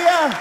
Portez-vous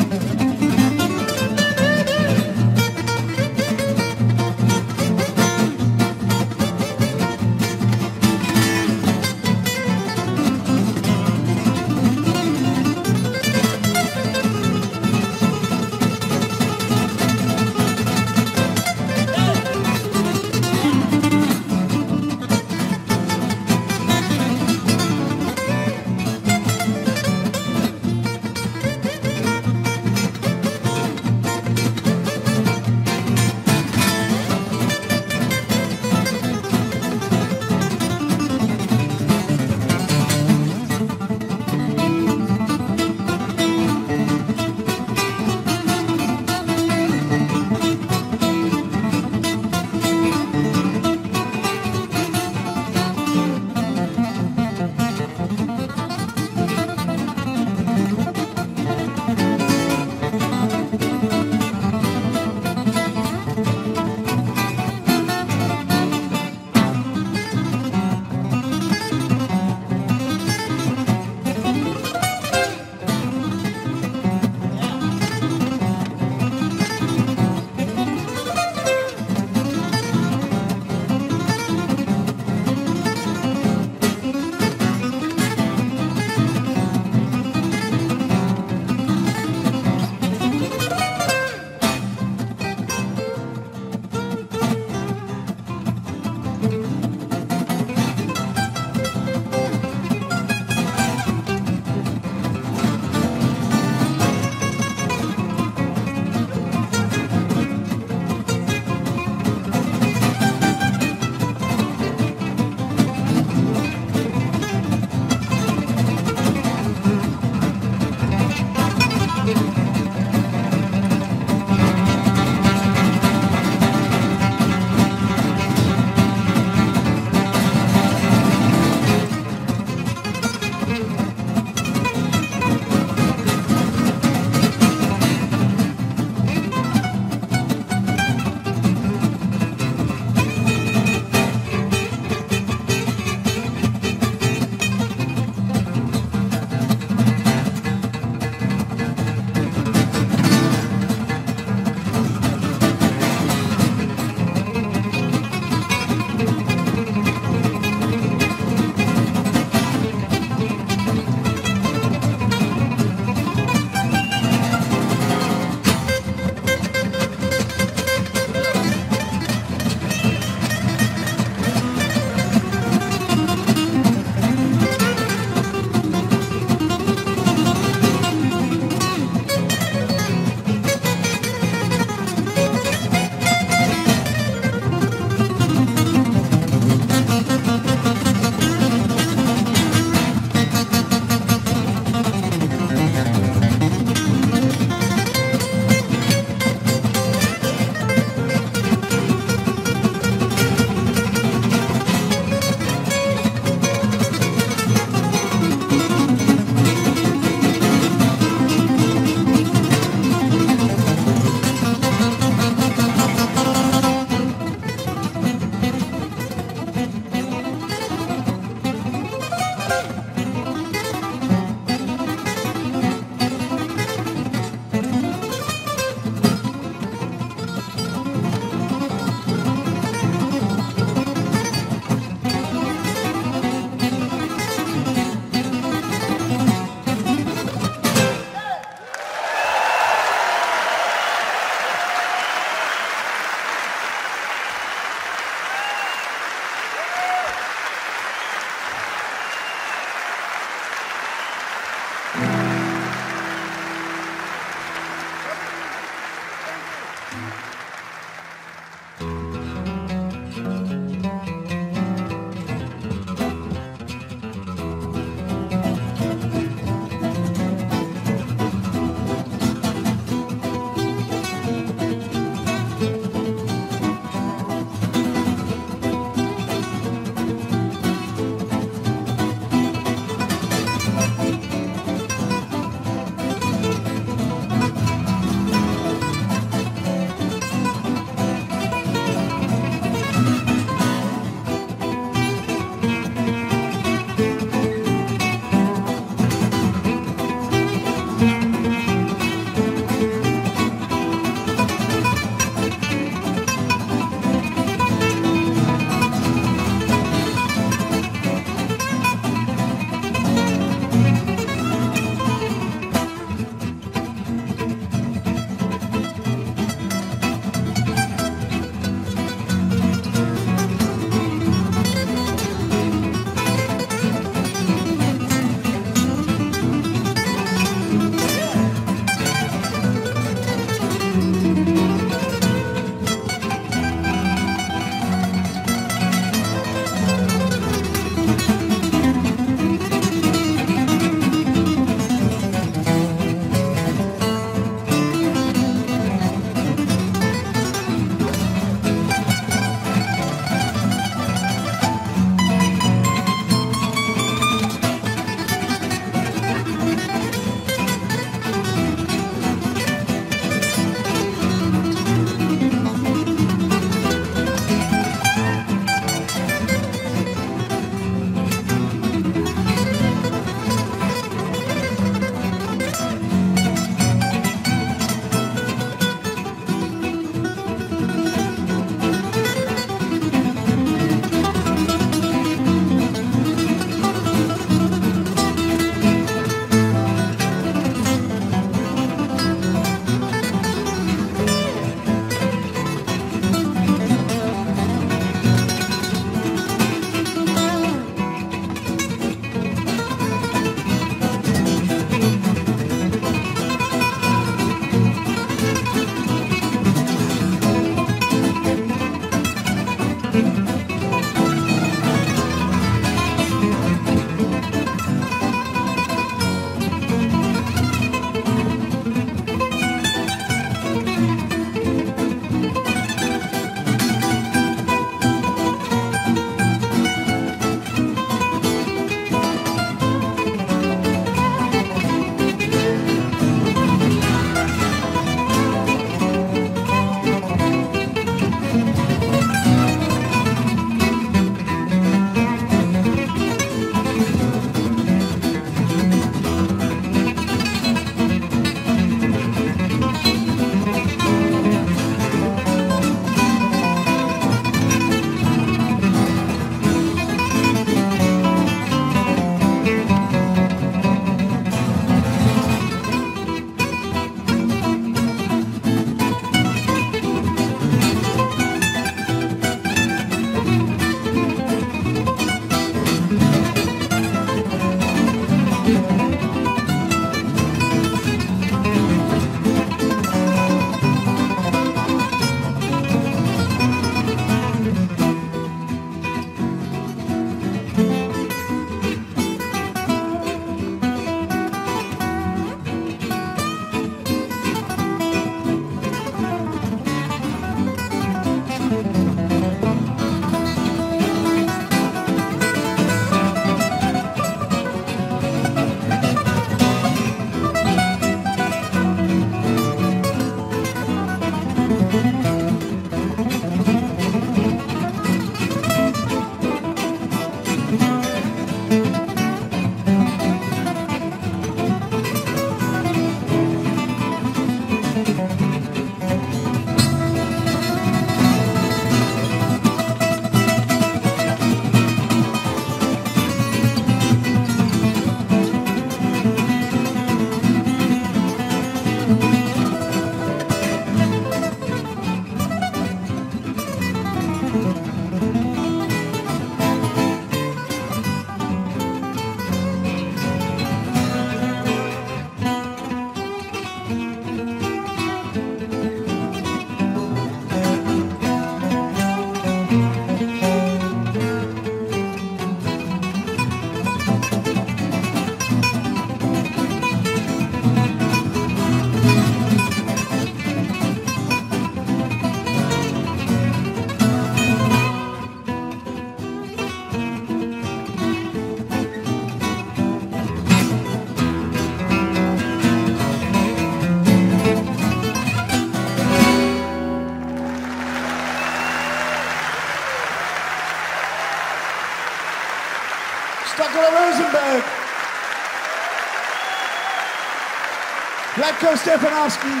Vlatko Stefanovski.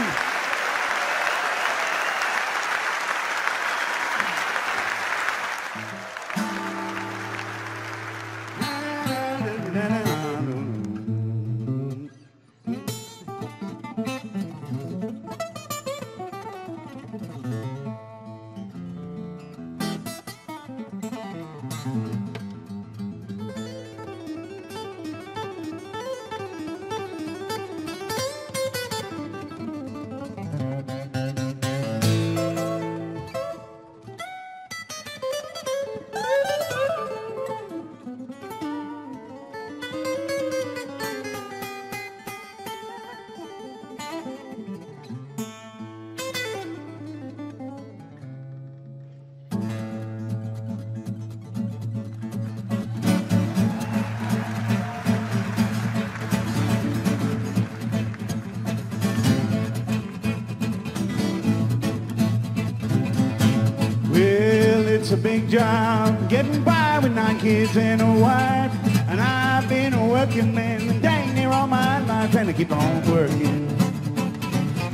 It's a big job getting by with nine kids and a wife. And I've been a working man dang near all my life trying to keep on working.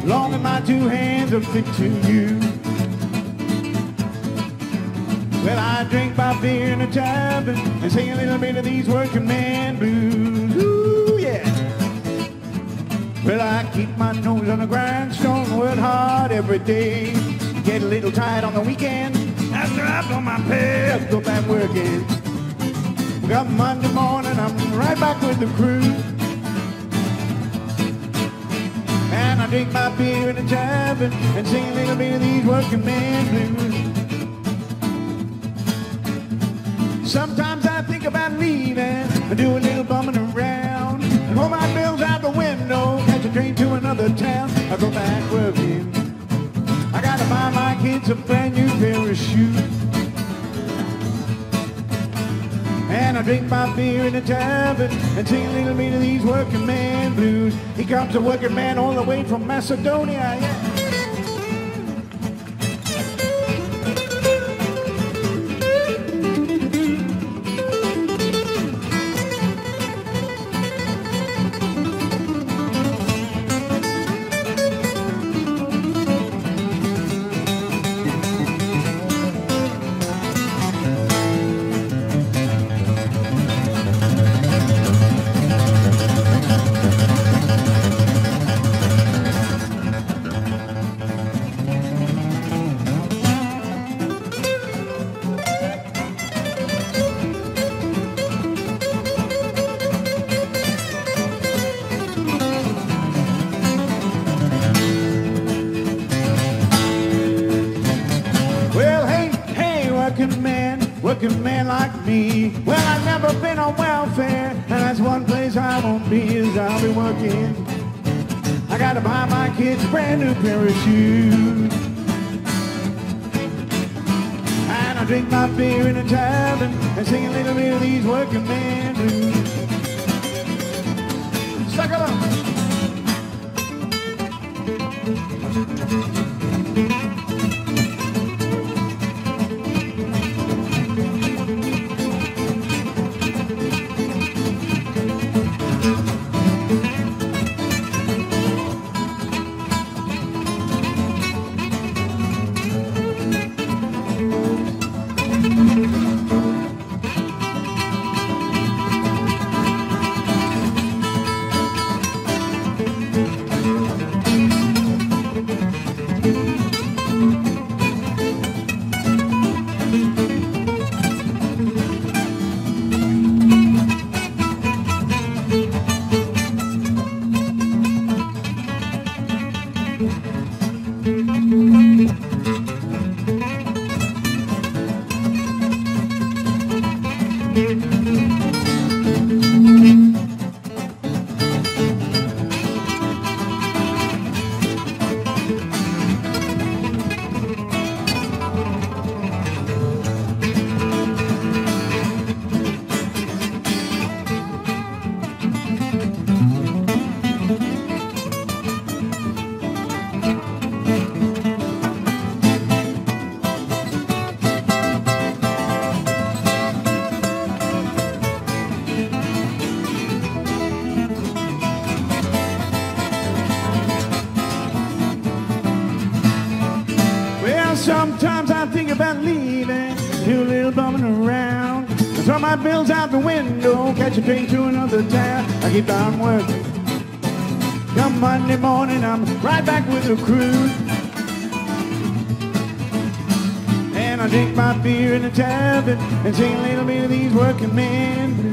Long as my two hands are fit to use. Well, I drink my beer in a tavern and sing a little bit of these working man blues. Ooh, yeah. Well, I keep my nose on the grindstone, work hard every day. Get a little tired on the weekend I blow my pay, go back working. We got Monday morning, I'm right back with the crew. And I drink my beer in the tavern and sing a little bit of these working man blues. Sometimes I think about leaving and do a little bumming around. Pull my bills out the window, catch a train to another town. I go back working. Drink my beer in a tavern and sing a little bit of these working man blues. He comes a working man all the way from Macedonia. Yeah. Brand pair of shoes. And I drink my beer in a tavern and sing a little bit of these working man Keep on working. Come Monday morning, I'm right back with the crew. And I drink my beer in the tavern and sing a little bit of these working men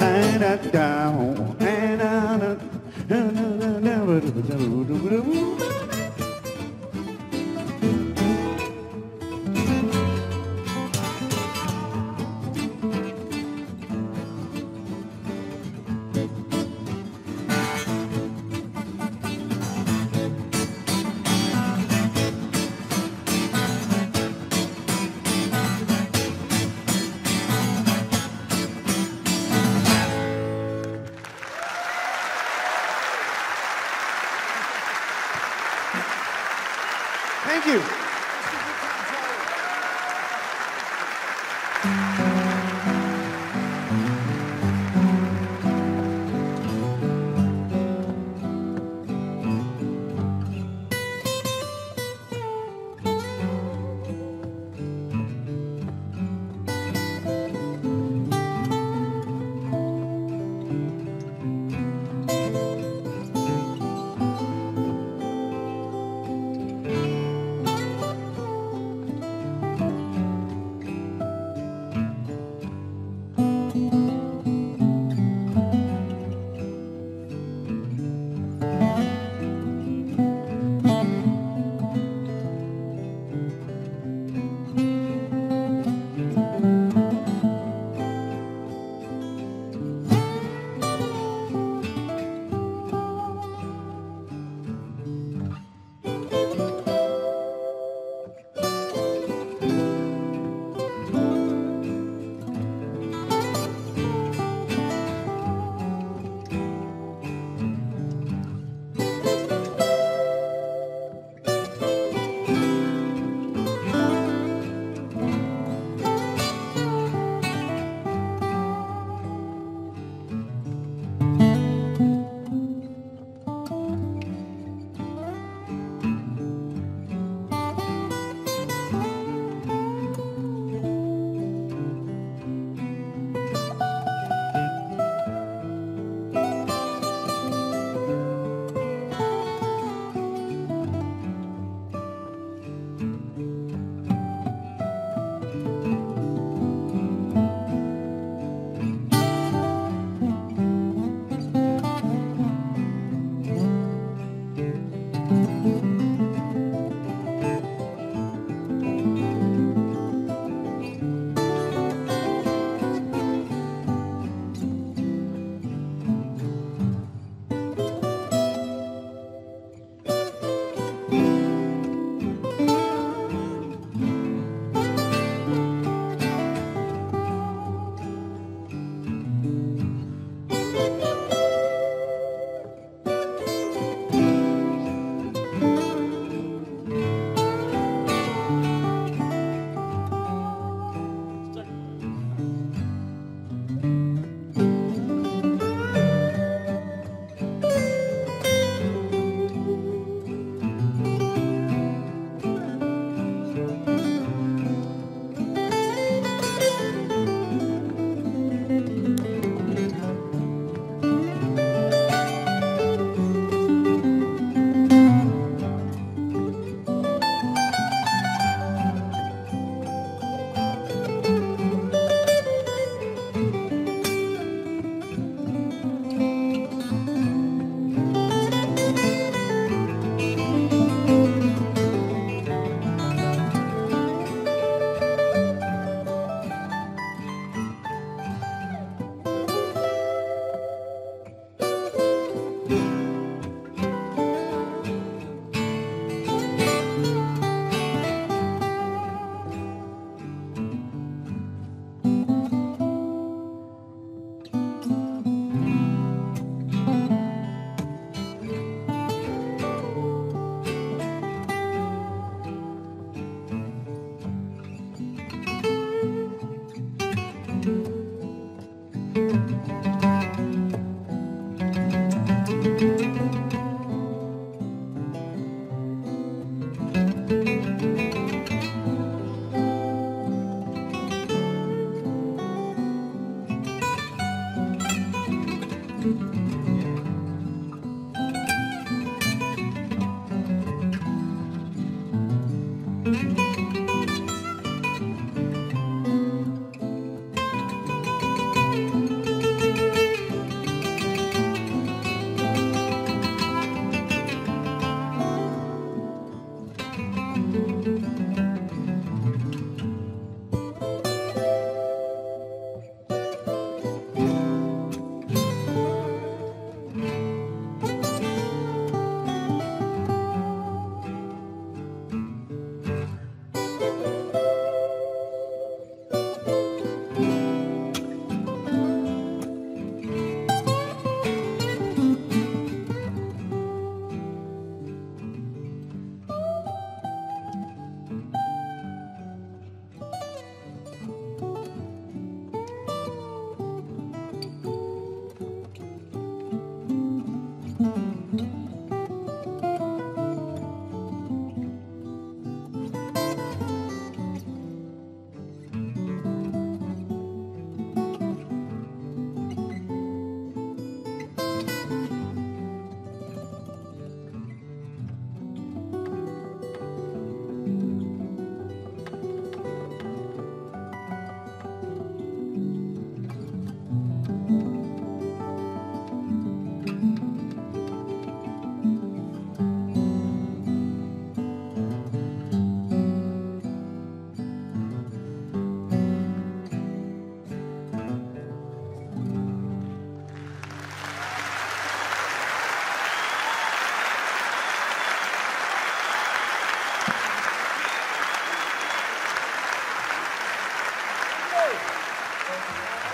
Thank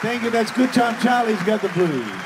Thank you. That's Good Time Charlie's got the blues.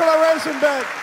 Hasta con